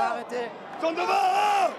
Va arrêter. Devant